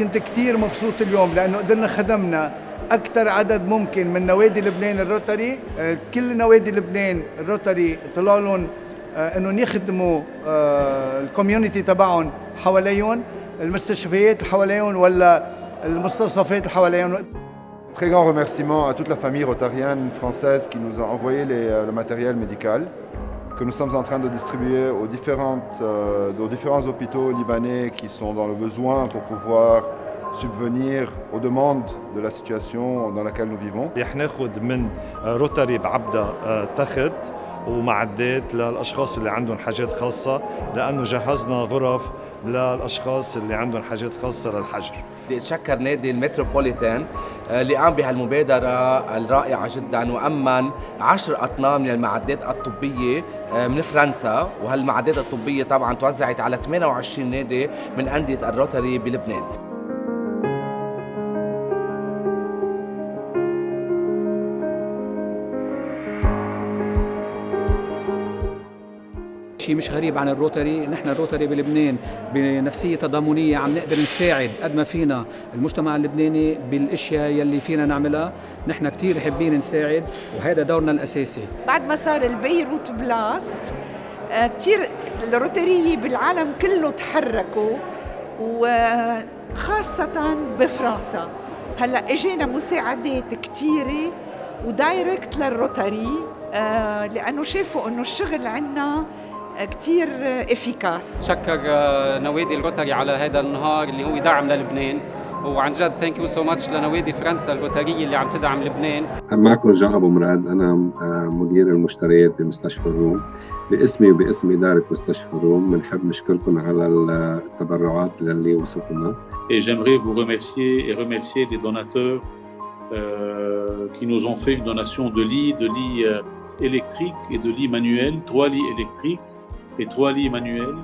كنت كثير مبسوط اليوم لأنه قدرنا خدمنا أكثر عدد ممكن من نوادي لبنان الروتري. آه، كل نوادي لبنان الروتري طلع لهم آه، إنهم يخدموا آه، ال community تبعهم حواليهم المستشفيات اللي حواليهم ولا المستوصفات اللي حواليهم. Très grand remerciement à toute la famille rotarienne française qui nous a envoyé les, le matériel médical. Que nous sommes en train de distribuer aux, différentes, euh, aux différents hôpitaux libanais qui sont dans le besoin pour pouvoir subvenir aux demandes de la situation dans laquelle nous vivons. ومعدات للأشخاص اللي عندهم حاجات خاصة لأنه جهزنا غرف للأشخاص اللي عندهم حاجات خاصة للحجر. بدي أتشكر نادي المتروبوليتان اللي قام بهالمبادرة الرائعة جدا وأمن عشر أطنان من المعدات الطبية من فرنسا. وهالمعدات الطبية طبعا توزعت على 28 نادي من أندية الروتري بلبنان. شيء مش غريب عن الروتري. نحن الروتري بلبنان بنفسية تضامنية عم نقدر نساعد قد ما فينا المجتمع اللبناني بالأشياء يلي فينا نعملها. نحن كثير حابين نساعد وهذا دورنا الأساسي. بعد ما صار البيروت بلاست كثير الروترية بالعالم كله تحركوا وخاصة بفرنسا. هلأ إجينا مساعدات كثيرة و direct للروتري لأنه شافوا إنه الشغل عندنا كثير efficace. شكر نوادي الروتري على هذا النهار اللي هو دعم للبنان. وعن جد thank you so much لنوادي فرنسا الروتاريه اللي عم تدعم لبنان. معكم جان أبو مراد. أنا مدير المشتريات بمستشفى الروم. باسمي وباسم إدارة مستشفى الروم بنحب نشكركم على التبرعات اللي وصلت لنا Et j'aimerais vous remercier et remercier les donateurs euh, qui nous ont fait une donation de lits, de lits euh, électriques et de lits manuels, trois lits électriques. et Toali Emmanuel,